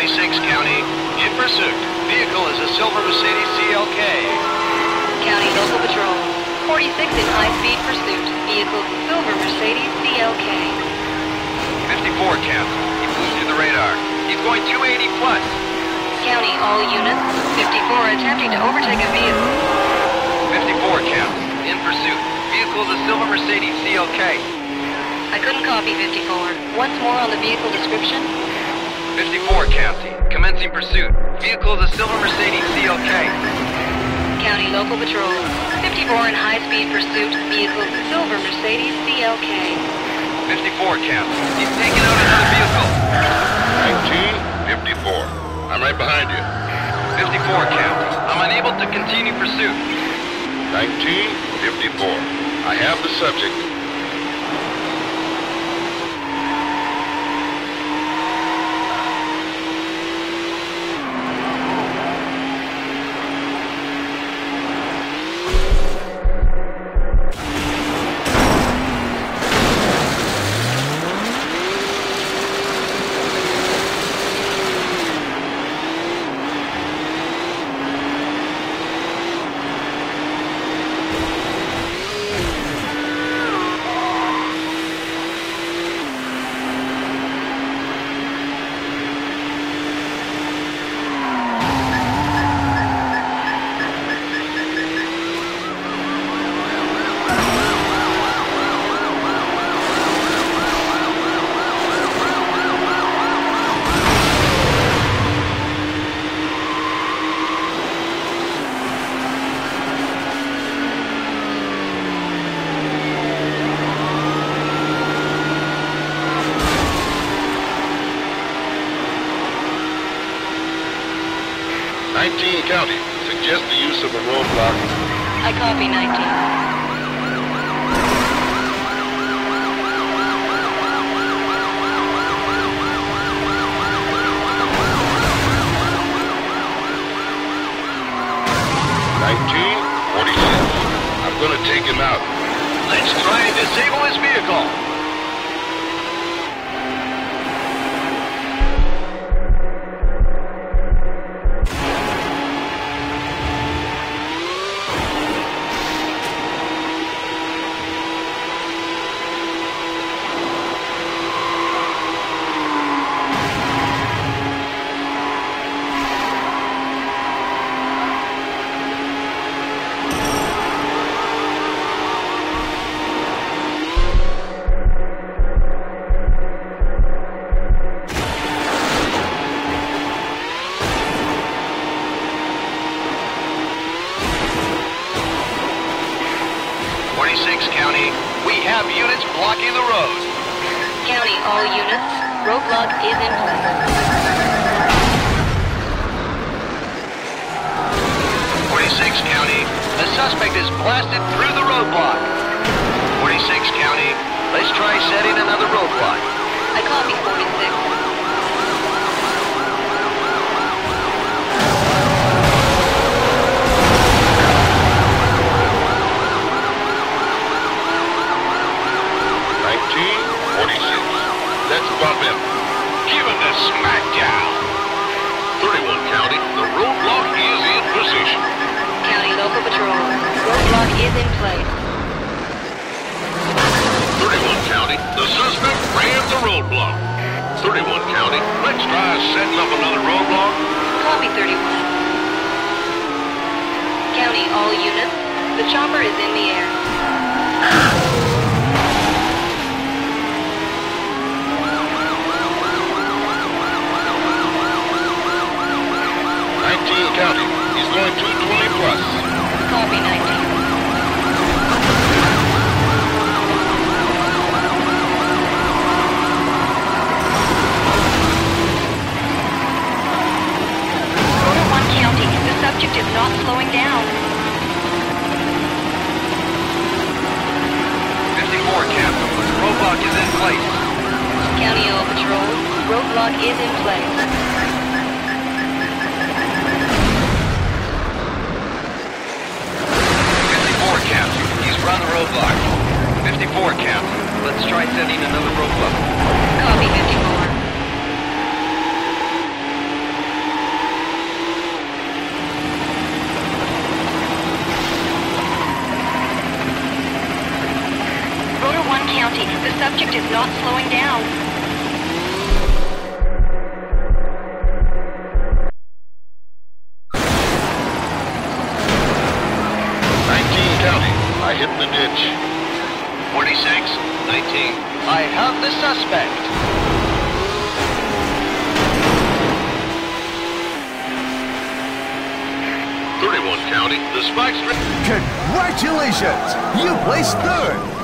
County, in pursuit. Vehicle is a silver Mercedes CLK. County Local Patrol. 46 in high-speed pursuit. Vehicle silver Mercedes CLK. 54 County. He flew through the radar. He's going 280 plus. County all units. 54 attempting to overtake a vehicle. 54 County. In pursuit. Vehicle is a silver Mercedes CLK. I couldn't copy 54. Once more on the vehicle description. 54 County. Commencing pursuit. Vehicle is a silver Mercedes CLK. County Local Patrol. 54 in high-speed pursuit. Vehicle the silver Mercedes CLK. 54 County. He's taking out another vehicle. 1954. I'm right behind you. 54 County. I'm unable to continue pursuit. 1954. I have the subject. Nineteen County. Suggest the use of a roadblock. I copy 19. Nineteen forty-six. I'm gonna take him out. Let's try and disable his vehicle. Have units blocking the road. County all units. Roadblock is in place. Forty-six County. The suspect is blasted through the roadblock. Forty-six County. Let's try setting another roadblock. I copy 46. Nineteen forty-six. Let's bump him. Give him the smackdown. Thirty-one County. The roadblock is in position. County Local Patrol. Roadblock is in place. Thirty-one County. The suspect ran the roadblock. Thirty-one County. Let's try setting up another roadblock. Copy 31. County all units. The chopper is in the air. Nineteen County. He's going two twenty plus. Copy 19. Photo 1 County. The not slowing down. Fifty-four Captain. Roadblock is in place. County All Patrol. Roadblock is in place. He's run the roadblock. Fifty-four Captain. Let's try setting another roadblock. Copy 54. County, the subject is not slowing down. Nineteen County. I hit the ditch. 46, 19. I have the suspect. Thirty-one County. The spike's... Congratulations! You placed third!